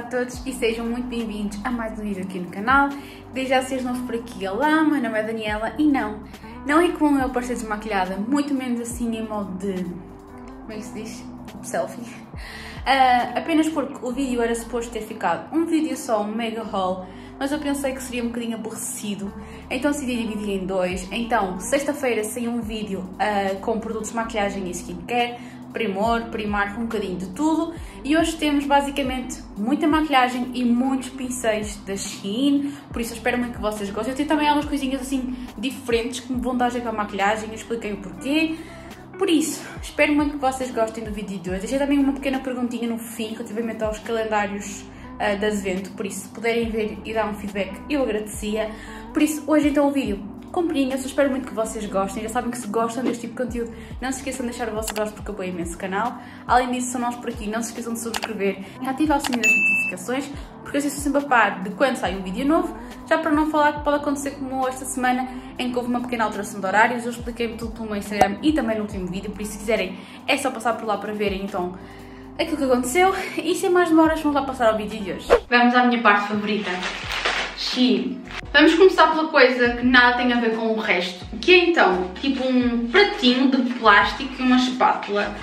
A todos e sejam muito bem-vindos a mais um vídeo aqui no canal. Desde já seres novo por aqui, olá, meu nome é Daniela e não, não é comum eu parecer desmaquilhada, muito menos assim em modo de... como é que se diz? Selfie. Uh, apenas porque o vídeo era suposto ter ficado um vídeo só, um mega haul, mas eu pensei que seria um bocadinho aborrecido, então decidi dividir em dois. Então, sexta-feira saiu um vídeo uh, com produtos de maquilhagem e skincare, Primor, Primark, um bocadinho de tudo. E hoje temos basicamente muita maquilhagem e muitos pincéis da Shein, por isso espero muito que vocês gostem. Eu tenho também algumas coisinhas assim diferentes que me vão dar com a maquilhagem, eu expliquei o porquê. Por isso, espero muito que vocês gostem do vídeo de hoje. Deixei também uma pequena perguntinha no fim relativamente aos calendários uh, de advento, por isso se puderem ver e dar um feedback eu agradecia. Por isso, hoje então o vídeo comprinhas, eu espero muito que vocês gostem, já sabem que se gostam deste tipo de conteúdo, não se esqueçam de deixar o vosso gosto porque apoia imenso o canal. Além disso, são nós por aqui, não se esqueçam de subscrever e ativar o sininho das notificações, porque assim estou sempre a par de quando sai um vídeo novo, já para não falar que pode acontecer como esta semana, em que houve uma pequena alteração de horários, eu expliquei tudo pelo meu Instagram e também no último vídeo, por isso se quiserem é só passar por lá para verem então aquilo que aconteceu, e sem mais demoras vamos lá passar ao vídeo de hoje. Vamos à minha parte favorita. Shein. Vamos começar pela coisa que nada tem a ver com o resto, que é então tipo um pratinho de plástico e uma espátula.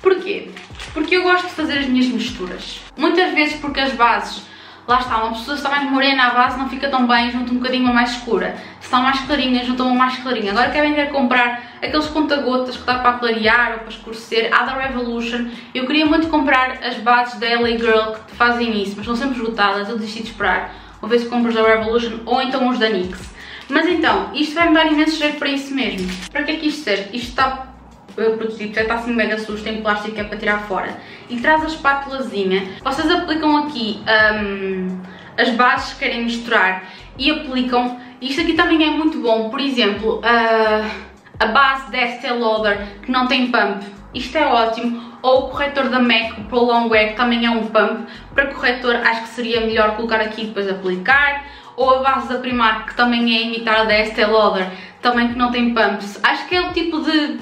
Porquê? Porque eu gosto de fazer as minhas misturas. Muitas vezes porque as bases, lá está, uma pessoa está mais morena, a base não fica tão bem, junta um bocadinho mais escura. Se está mais clarinha, junta uma mais clarinha. Agora querem ir comprar aqueles conta-gotas que dá para clarear ou para escurecer, a da Revolution. Eu queria muito comprar as bases da LA Girl que fazem isso, mas estão sempre esgotadas, eu desisti de esperar ou ver se compras da Revolution ou então os da NYX. Mas então, isto vai-me dar imenso jeito para isso mesmo. Para que é que isto serve? Isto está produzido, já está assim mega sujo, tem plástico é para tirar fora. E traz a espátulazinha. Vocês aplicam aqui um, as bases que querem misturar e aplicam. Isto aqui também é muito bom, por exemplo, uh, a base da Estée Lauder que não tem pump. Isto é ótimo ou o corretor da MAC, o Pro Long Wear, que também é um pump. Para corretor acho que seria melhor colocar aqui e depois aplicar. Ou a base da Primark, que também é imitar da Estée Lauder, também que não tem pumps. Acho que é o tipo de...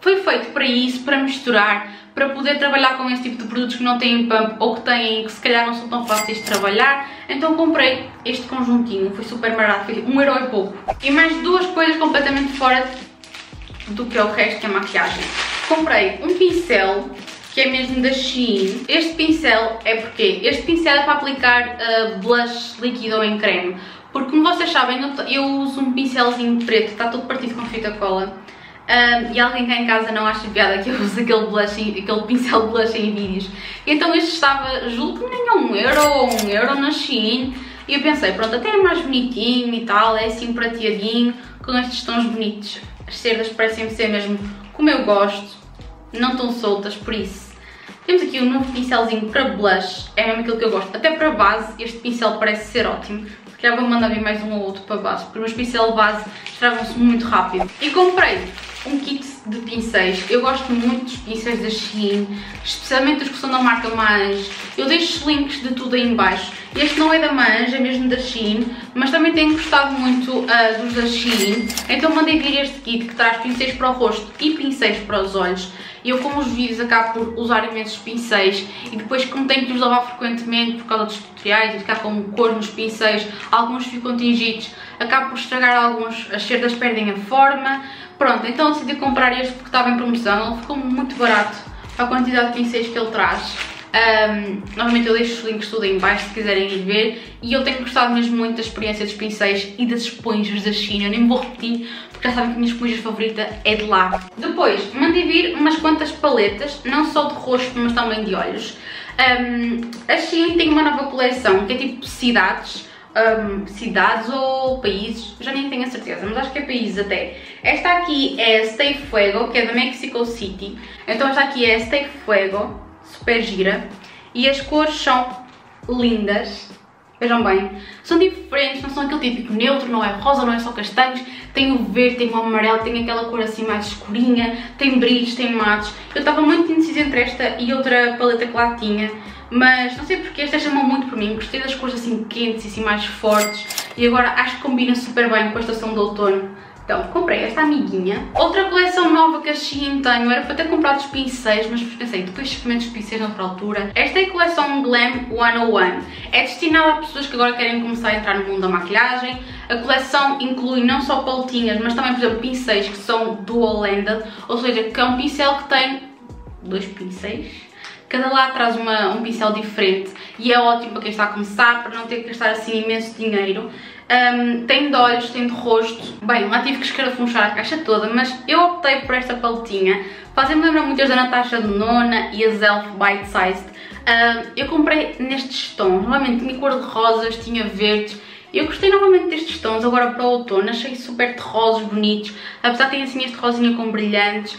Foi feito para isso, para misturar, para poder trabalhar com esse tipo de produtos que não têm pump ou que têm, que se calhar não são tão fáceis de trabalhar. Então comprei este conjuntinho, foi super barato, foi um euro e pouco. E mais duas coisas completamente fora do que é o resto, que é maquiagem comprei um pincel que é mesmo da Shein. Este pincel é porque este pincel é para aplicar uh, blush líquido ou em creme. Porque como vocês sabem, eu, uso um pincelzinho preto, está todo partido com fita cola. Um, e alguém cá em casa não acha piada que eu uso aquele, blush, aquele pincel blush em vídeos. Então este estava, julgo que nem a um euro ou um euro na Shein. E eu pensei, pronto, até é mais bonitinho e tal, é assim prateadinho, com estes tons bonitos. As cerdas parecem ser mesmo como eu gosto, não tão soltas, por isso. Temos aqui um novo pincelzinho para blush, é mesmo aquilo que eu gosto. Até para base, este pincel parece ser ótimo, porque já vou mandar vir mais um ou outro para base, porque os pincel de base estragam-se muito rápido. E comprei um kit de pincéis. Eu gosto muito dos pincéis da Shein, especialmente os que são da marca Mange. Eu deixo os links de tudo aí em baixo. Este não é da Mange, é mesmo da Shein, mas também tenho gostado muito uh, dos da Shein. Então mandei vir este kit que traz pincéis para o rosto e pincéis para os olhos. Eu como os vídeos acabo por usar imensos pincéis e depois como tenho que os lavar frequentemente por causa dos tutoriais e ficar com cor nos pincéis, alguns ficam tingidos, acabo por estragar alguns, as cerdas perdem a forma. Pronto, então decidi comprar este porque estava em promoção, ele ficou muito barato para a quantidade de pincéis que ele traz. Um, novamente eu deixo os links tudo aí em baixo se quiserem ir ver e eu tenho gostado mesmo muito da experiência dos pincéis e das esponjas da China, eu nem vou repetir porque já sabem que a minha esponja favorita é de lá. Depois, mandei vir umas quantas paletas, não só de rosto mas também de olhos. Um, a Shein tem uma nova coleção que é tipo cidades, um, cidades ou países, já nem tenho a certeza, mas acho que é países até. Esta aqui é Stay Fuego, que é da Mexico City. Então esta aqui é Stay Fuego, super gira. E as cores são lindas. Vejam bem, são diferentes, não são aquele típico neutro, não é rosa, não é só castanhos, tem o verde, tem o amarelo, tem aquela cor assim mais escurinha, tem brilhos, tem matos. Eu estava muito indecisa entre esta e outra paleta que lá tinha, mas não sei porque esta chamou muito por mim, gostei das cores assim quentes e assim mais fortes e agora acho que combina super bem com a estação de outono Então, comprei esta amiguinha. Outra coleção nova que a Shein tenho era para ter comprado os pincéis, mas pensei, depois experimento os pincéis noutra altura. Esta é a coleção Glam 101. É destinada a pessoas que agora querem começar a entrar no mundo da maquilhagem. A coleção inclui não só paletinhas, mas também, por exemplo, pincéis que são dual-ended, ou seja, que é um pincel que tem dois pincéis. Cada lado traz uma, um pincel diferente e é ótimo para quem está a começar, para não ter que gastar assim imenso dinheiro. Um, tem de olhos, tem de rosto. Bem, lá tive que escarafunchar a caixa toda, mas eu optei por esta paletinha. Fazem-me lembrar muito as da Natasha de Nona e as Elf Bite Sized. Um, eu comprei nestes tons, novamente tinha cor de rosas, tinha verdes. Eu gostei novamente destes tons agora para o outono, achei super terrosos, bonitos, apesar de terem assim este rosinha com brilhantes.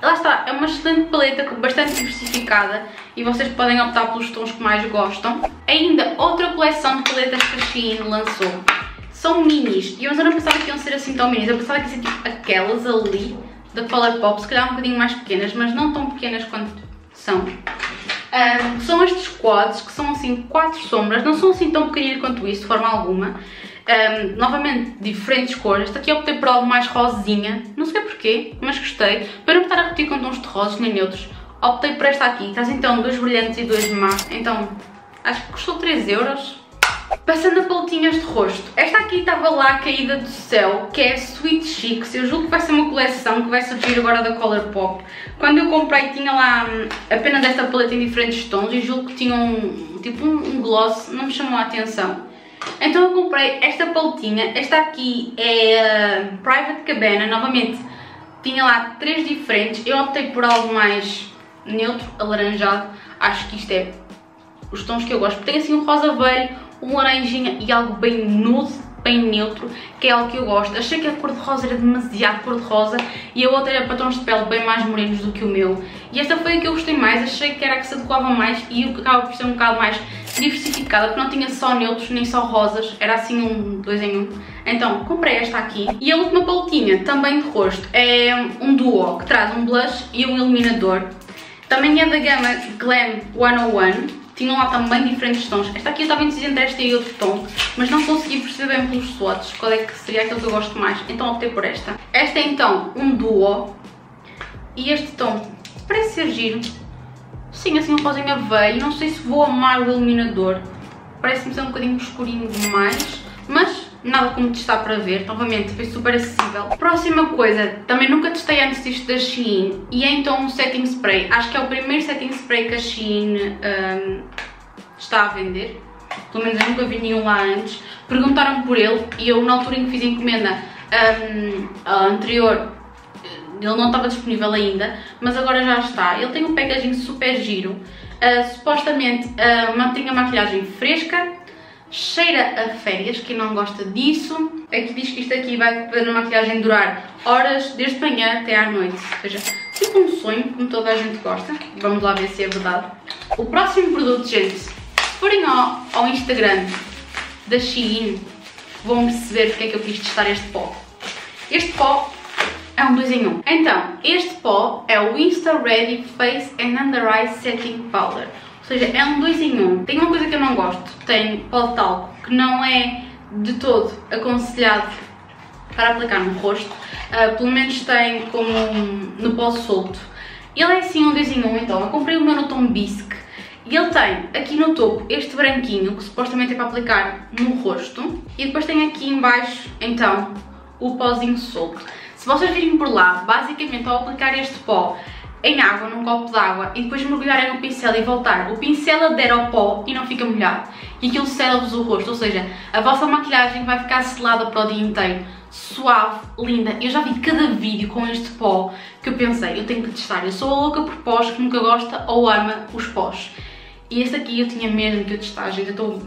Lá está, é uma excelente paleta, bastante diversificada e vocês podem optar pelos tons que mais gostam. Ainda outra coleção de paletas que a Shein lançou. São minis, e eu não pensava que iam ser assim tão minis, eu pensava que iam ser tipo aquelas ali da Colourpop, se calhar um bocadinho mais pequenas, mas não tão pequenas quanto são. Um, são estes quads, que são assim quatro sombras, não são assim tão pequeninas quanto isso, de forma alguma. Um, novamente, diferentes cores. Esta aqui eu optei por algo mais rosinha, não sei porquê, mas gostei. Para não estar a repetir com tons de rosas nem neutros, optei por esta aqui. Traz então dois brilhantes e dois matte, então acho que custou 3 euros. Passando a paletinhas de rosto. Esta aqui estava lá caída do céu, que é Sweet Chicks. Eu julgo que vai ser uma coleção que vai surgir agora da Colourpop. Quando eu comprei tinha lá hum, apenas esta paleta em diferentes tons e julgo que tinha um, tipo um gloss, não me chamou a atenção. Então eu comprei esta paletinha, esta aqui é uh, Private Cabana, novamente. Tinha lá três diferentes, eu optei por algo mais neutro, alaranjado, acho que isto é os tons que eu gosto, tem assim um rosa velho, um laranjinha e algo bem nude, bem neutro, que é algo que eu gosto. Achei que a cor de rosa era demasiado cor de rosa e a outra era para tons de pele bem mais morenos do que o meu. E esta foi a que eu gostei mais, achei que era a que se adequava mais e o que acaba por ser um bocado mais diversificada, porque não tinha só neutros nem só rosas, era assim um dois em um. Então, comprei esta aqui. E a última paletinha, também de rosto, é um duo, que traz um blush e um iluminador. Também é da gama Glam 101. Tinham lá também diferentes tons. Esta aqui eu estava indecisa entre esta e outro tom, mas não consegui perceber bem pelos swatches qual é que seria aquele que eu gosto mais, então optei por esta. Esta é então um duo, e este tom parece ser giro, Sim, assim um rosinha velho. Não sei se vou amar o iluminador. Parece-me ser um bocadinho escurinho demais. Mas nada como testar para ver. Novamente, foi super acessível. Próxima coisa, também nunca testei antes disto da Shein. E é então um setting spray. Acho que é o primeiro setting spray que a Shein um, está a vender. Pelo menos eu nunca vi nenhum lá antes. Perguntaram por ele e eu na altura em que fiz a encomenda um, a anterior ele não estava disponível ainda, mas agora já está. Ele tem um packaging super giro. Uh, supostamente uh, mantém a maquilhagem fresca, cheira a férias, quem não gosta disso. Aqui diz que isto aqui vai fazer a maquilhagem durar horas, desde manhã até à noite. Ou seja, tipo um sonho, como toda a gente gosta. Vamos lá ver se é verdade. O próximo produto, gente, se forem ao, ao Instagram da Shein, vão perceber porque é que eu quis testar este pó. Este pó é um 2 em 1. Um. Então, este pó é o Insta Ready Face and Under Eye Setting Powder. Ou seja, é um 2 em 1. Um. Tem uma coisa que eu não gosto, tem pó de talco, que não é de todo aconselhado para aplicar no rosto. Uh, pelo menos tem como no pó solto. Ele é assim um 2 em 1, um, então eu comprei o meu no tom Bisque. E ele tem aqui no topo este branquinho, que supostamente é para aplicar no rosto. E depois tem aqui em baixo, então, o pozinho solto. Vocês virem por lá, basicamente ao aplicar este pó em água, num copo de água, e depois mergulharem no pincel e voltar, o pincel adere ao pó e não fica molhado. E aquilo sela-vos o rosto, ou seja, a vossa maquilhagem vai ficar selada para o dia inteiro. Suave, linda. Eu já vi cada vídeo com este pó que eu pensei, eu tenho que testar. Eu sou a louca por pós que nunca gosta ou ama os pós. E este aqui eu tinha mesmo que testar, gente. Eu estou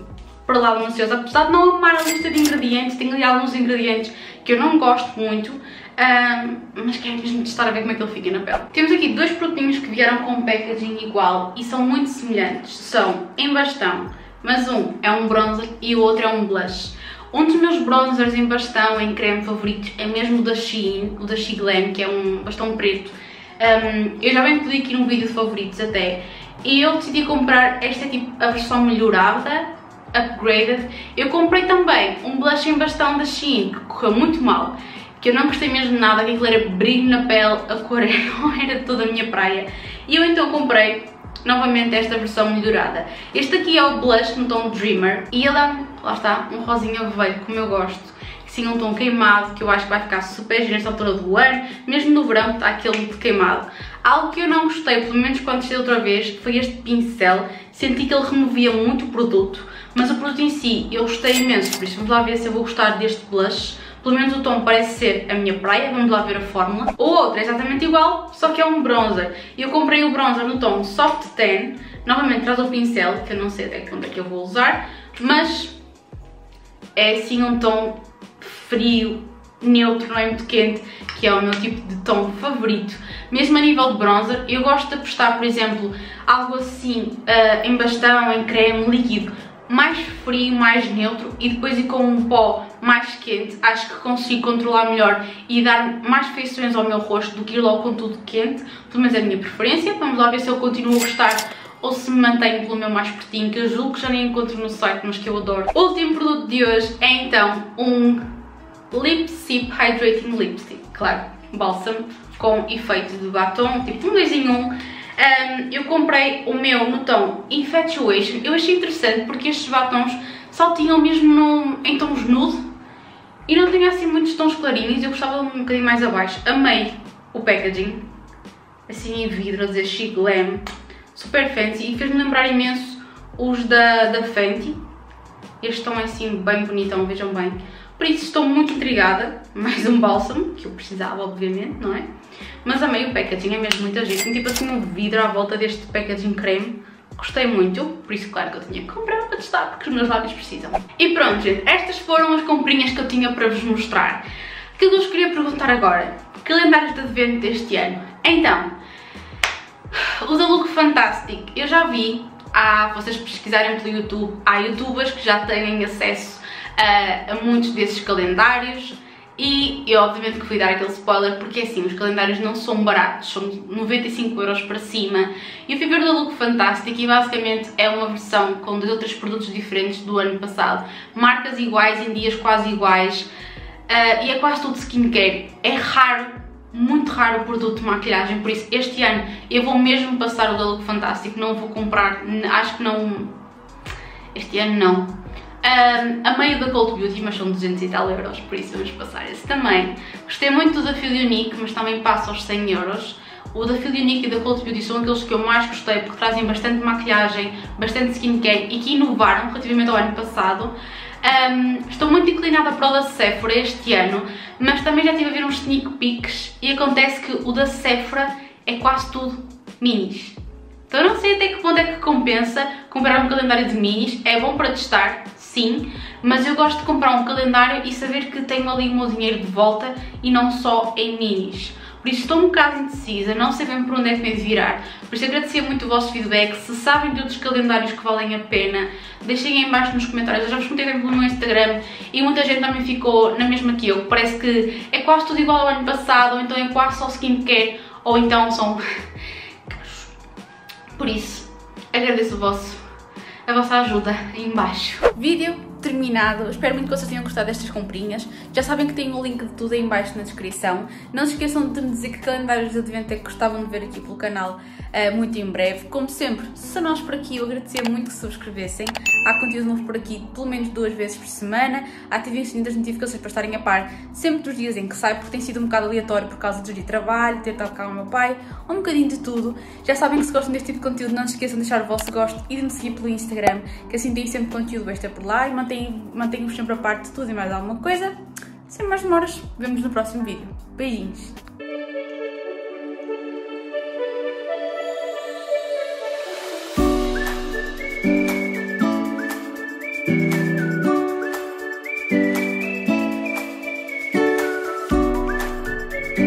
para lá ansiosa, apesar de não amar a lista de ingredientes, tenho ali alguns ingredientes que eu não gosto muito, um, mas quero mesmo testar a ver como é que ele fica na pele. Temos aqui dois produtinhos que vieram com packaging igual e são muito semelhantes. São em bastão, mas um é um bronzer e o outro é um blush. Um dos meus bronzers em bastão, em creme favoritos, é mesmo o da Shein, o da She Glam, que é um bastão preto. Um, eu já bem pedi aqui num vídeo de favoritos até, e eu decidi comprar esta tipo a versão melhorada, upgraded. Eu comprei também um blush em bastão da Shein, que correu muito mal. que eu não gostei mesmo nada, que aquilo era brilho na pele, a cor não era toda a minha praia. E eu então comprei novamente esta versão melhorada. Este aqui é o blush no tom Dreamer e ele é, lá está, um rosinha velho, como eu gosto. Sim, um tom queimado, que eu acho que vai ficar super giro nesta altura do ano, mesmo no verão está aquele de queimado. Algo que eu não gostei, pelo menos quando testei outra vez, foi este pincel. Senti que ele removia muito o produto, mas o produto em si eu gostei imenso, por isso vamos lá ver se eu vou gostar deste blush. Pelo menos o tom parece ser a minha praia, vamos lá ver a fórmula. O outro é exatamente igual, só que é um bronzer. Eu comprei o bronzer no tom Soft Tan. Novamente traz o pincel, que eu não sei até quando é que eu vou usar, mas é assim um tom frio, neutro, não é muito quente, que é o meu tipo de tom favorito. Mesmo a nível de bronzer, eu gosto de apostar, por exemplo, algo assim, uh, em bastão, em creme, líquido, mais frio, mais neutro e depois ir com um pó mais quente, acho que consigo controlar melhor e dar mais feições ao meu rosto do que ir logo com tudo quente, pelo menos é a minha preferência. Vamos lá ver se eu continuo a gostar ou se me mantenho pelo meu mais pertinho, que eu julgo que já nem encontro no site, mas que eu adoro. O último produto de hoje é então um Lip Sip Hydrating Lipstick, claro, bálsamo com efeito de batom, tipo um 2 em 1. Um, eu comprei o meu no tom Infatuation, eu achei interessante porque estes batons só tinham mesmo no, em tons nude e não tinha assim muitos tons clarinhos, eu gostava um bocadinho mais abaixo. Amei o packaging, assim em vidro, a dizer chic glam, super fancy e fez-me lembrar imenso os da, da Fenty. Este tom é assim bem bonitão, vejam bem. Por isso estou muito intrigada, mais um bálsamo, que eu precisava obviamente, não é? Mas amei o packaging, é mesmo muita gente. Tem tipo assim um vidro à volta deste packaging creme Gostei muito, por isso claro que eu tinha que comprar para testar, porque os meus lábios precisam. E pronto, gente, estas foram as comprinhas que eu tinha para vos mostrar. O que eu vos queria perguntar agora? Calendários de advento deste ano. Então, o da Look Fantastic, eu já vi, há, vocês pesquisarem pelo YouTube, há youtubers que já têm acesso a, a muitos desses calendários, e eu obviamente que fui dar aquele spoiler porque assim, os calendários não são baratos, são 95 euros para cima. E eu fui ver o da Look Fantastic e basicamente é uma versão com dois outros produtos diferentes do ano passado. Marcas iguais, em dias quase iguais. Uh, e é quase tudo skincare. É raro, muito raro o produto de maquilhagem, por isso este ano eu vou mesmo passar o da Look Fantastic, não vou comprar, acho que não... Este ano não, um, a meio da Cold Beauty, mas são 200 e tal euros, por isso vamos passar esse também. Gostei muito do da Field Unique, mas também passa aos 100 euros. O da Field Unique e da Cold Beauty são aqueles que eu mais gostei porque trazem bastante maquilhagem, bastante skincare e que inovaram relativamente ao ano passado. Um, estou muito inclinada para o da Sephora este ano, mas também já tive a ver uns sneak peeks e acontece que o da Sephora é quase tudo minis. Então não sei até que ponto é que compensa comprar um calendário de minis, é bom para testar, sim, mas eu gosto de comprar um calendário e saber que tenho ali o meu dinheiro de volta e não só em minis. Por isso estou um bocado indecisa, não sei bem por onde é que me virar. Por isso agradecer muito o vosso feedback. Se sabem de outros calendários que valem a pena, deixem aí embaixo nos comentários. Eu já vos contei pelo meu Instagram e muita gente também ficou na mesma que eu. Parece que é quase tudo igual ao ano passado, ou então é quase só skincare, ou então são. Por isso, agradeço o vosso a vossa ajuda aí embaixo. Vídeo terminado. Espero muito que vocês tenham gostado destas comprinhas. Já sabem que tem o link de tudo aí embaixo na descrição. Não se esqueçam de me dizer que calendários de advento é que gostavam de ver aqui pelo canal uh, muito em breve. Como sempre, se nós por aqui, eu agradecia muito que se subscrevessem. Há conteúdo novo por aqui pelo menos duas vezes por semana. Ativem o sininho das notificações para estarem a par sempre dos dias em que sai, porque tem sido um bocado aleatório por causa do dia de trabalho, ter estado cá o meu pai, um bocadinho de tudo. Já sabem que se gostam deste tipo de conteúdo, não se esqueçam de deixar o vosso gosto e de me seguir pelo Instagram, que assim tem sempre conteúdo extra por lá e mantenho-vos sempre a parte de tudo e mais alguma coisa. Sem mais demoras, vemos no próximo vídeo. Beijinhos!